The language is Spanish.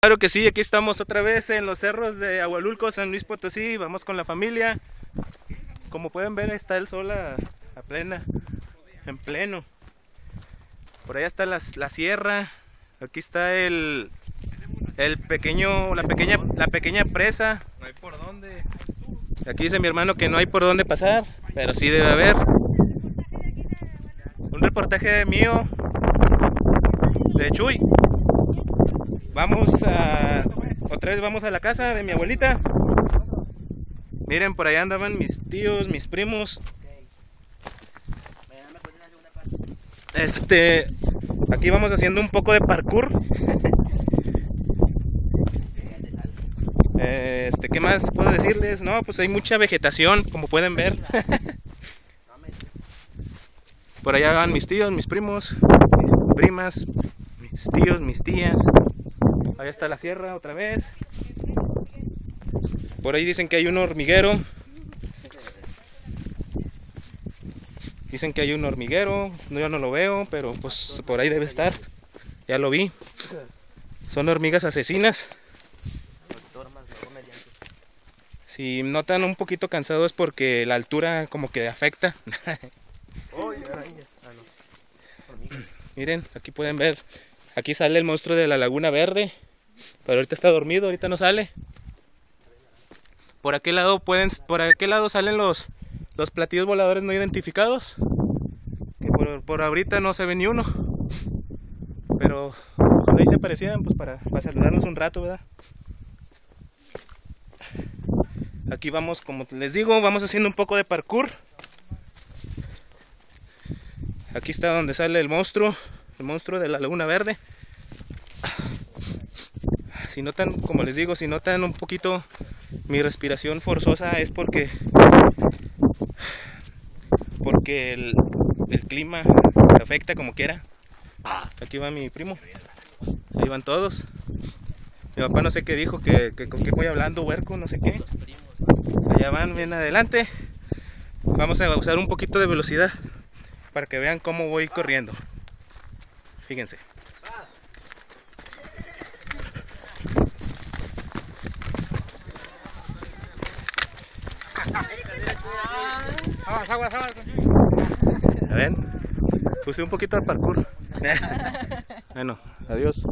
Claro que sí, aquí estamos otra vez en los cerros de Agualulco, San Luis Potosí, vamos con la familia. Como pueden ver, está el sol a, a plena, en pleno. Por allá está la, la sierra, aquí está el, el pequeño, la pequeña, la pequeña presa. No hay por dónde. Aquí dice mi hermano que no hay por dónde pasar, pero sí debe haber. Un reportaje mío de Chuy. Vamos a otra vez vamos a la casa de mi abuelita. Miren, por allá andaban mis tíos, mis primos. Este, aquí vamos haciendo un poco de parkour. Este, ¿qué más puedo decirles? No, pues hay mucha vegetación, como pueden ver. Por allá van mis tíos, mis primos, mis primas, mis tíos, mis tías. Allá está la sierra otra vez. Por ahí dicen que hay un hormiguero. Dicen que hay un hormiguero. No, yo no lo veo, pero pues por ahí debe estar. Ya lo vi. Son hormigas asesinas. Si notan un poquito cansados es porque la altura como que afecta. Miren, aquí pueden ver. Aquí sale el monstruo de la Laguna Verde. Pero ahorita está dormido, ahorita no sale. Por aquel lado pueden, por aquel lado salen los, los platillos voladores no identificados. Que por, por ahorita no se ve ni uno. Pero ojalá ahí se parecieran pues para, para saludarnos un rato, ¿verdad? Aquí vamos, como les digo, vamos haciendo un poco de parkour. Aquí está donde sale el monstruo, el monstruo de la Laguna Verde. Si notan, como les digo, si notan un poquito mi respiración forzosa es porque porque el, clima afecta como quiera. Aquí va mi primo. Ahí van todos. Mi papá no sé qué dijo, que, que con qué voy hablando, huerco, no sé qué. Allá van bien adelante. Vamos a usar un poquito de velocidad para que vean cómo voy corriendo. Fíjense. ¿Ya ven? Puse un poquito de parkour. bueno, adiós.